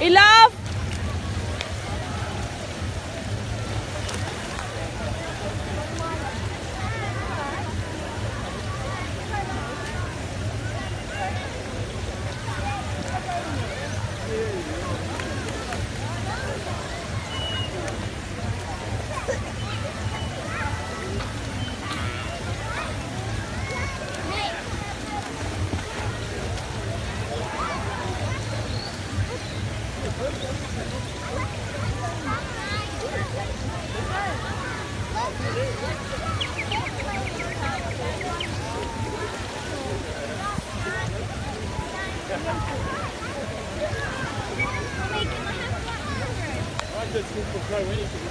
E love just think we'll throw anything.